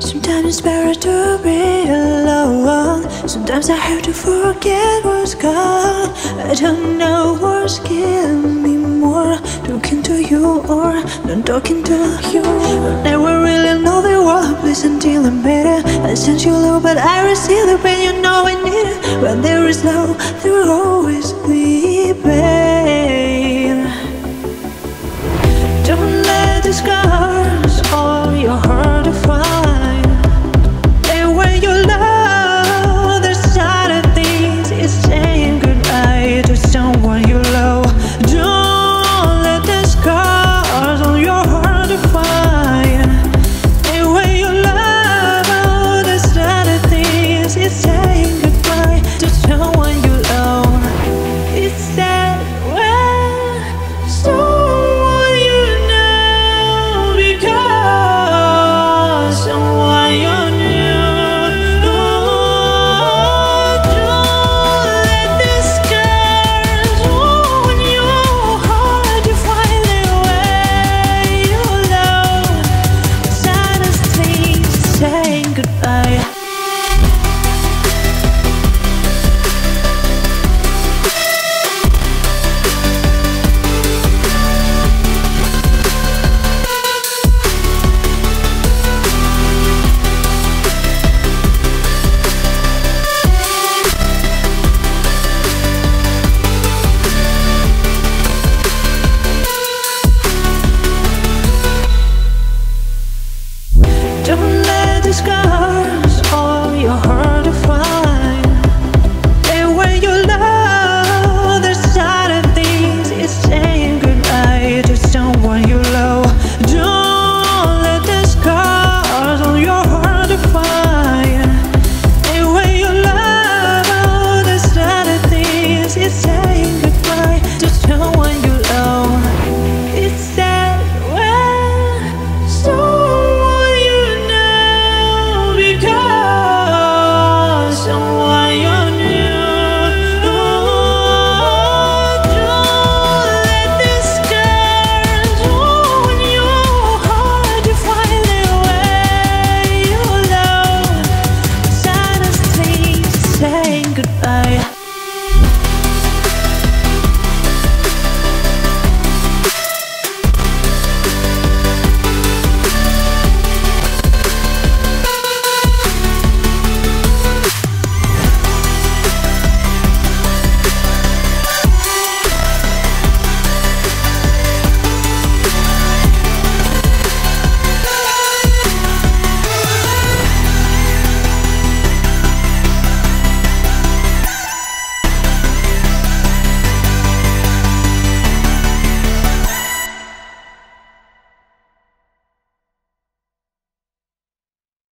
Sometimes it's better to be alone. Sometimes I have to forget what's gone. I don't know what's killing me more. Talking to you or not talking to you. I never really know the world please until I'm better. I sent you love, but I receive the pain. You know I need it. When there is love, there will always be pain.